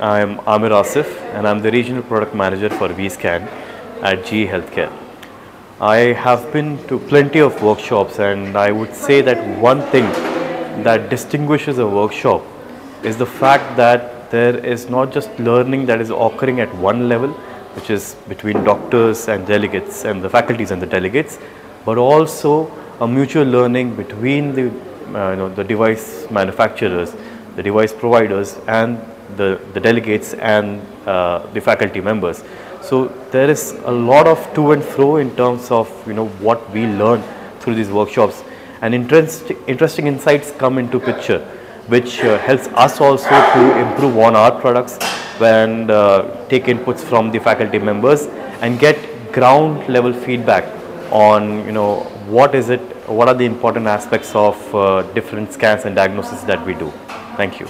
I'm Amir Asif and I'm the Regional Product Manager for vScan at GE Healthcare. I have been to plenty of workshops and I would say that one thing that distinguishes a workshop is the fact that there is not just learning that is occurring at one level which is between doctors and delegates and the faculties and the delegates but also a mutual learning between the, uh, you know, the device manufacturers, the device providers and the, the delegates and uh, the faculty members. So there is a lot of to and fro in terms of you know what we learn through these workshops. And interest, interesting insights come into picture which uh, helps us also to improve on our products and uh, take inputs from the faculty members and get ground level feedback on you know what is it what are the important aspects of uh, different scans and diagnosis that we do. Thank you